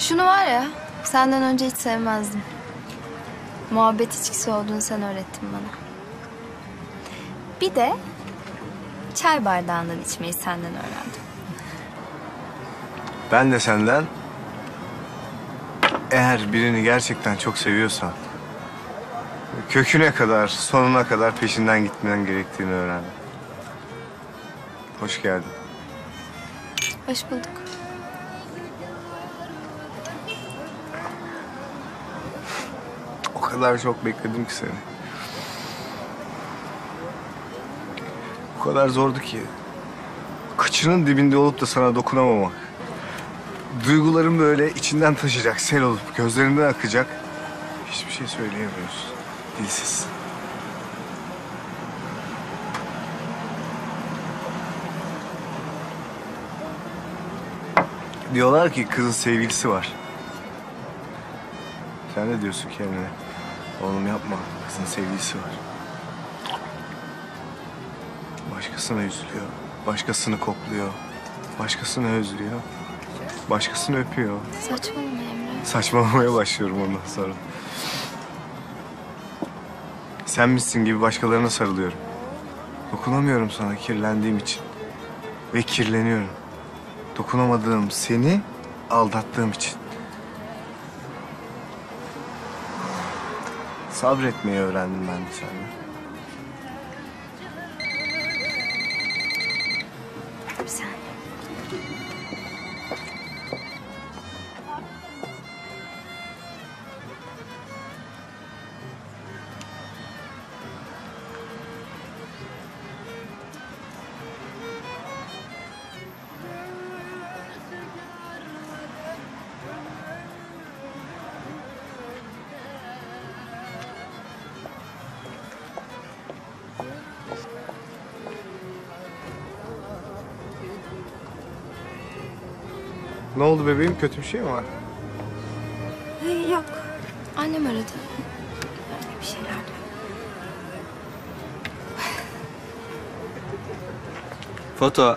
Şunu var ya, senden önce hiç sevmezdim. Muhabbet içkisi olduğunu sen öğrettin bana. Bir de çay bardağından içmeyi senden öğrendim. Ben de senden eğer birini gerçekten çok seviyorsan köküne kadar, sonuna kadar peşinden gitmen gerektiğini öğrendim. Hoş geldin. Hoş bulduk. Kadar çok bekledim ki seni. O kadar zordu ki. Kıçının dibinde olup da sana dokunamamak. Duygularım böyle içinden taşıyacak, sel olup gözlerinden akacak. Hiçbir şey söyleyemiyorsun. Dilsiz. Diyorlar ki kızın sevgilisi var. Sen ne diyorsun kendine? Oğlum yapma. Kızın sevgilisi var. Başkasına üzülüyor. Başkasını kokluyor. Başkasını özlüyor. Başkasını öpüyor. Saçmalama Emre. Saçmalamaya başlıyorum ondan sonra. Sen misin gibi başkalarına sarılıyorum. Dokunamıyorum sana kirlendiğim için. Ve kirleniyorum. Dokunamadığım seni aldattığım için. Sabretmeyi öğrendim ben de senden. Bir saniye. Ne oldu bebeğim? Kötü bir şey mi var? Ay, yok. Annem aradı. Öyle bir şeyler diyor. Foto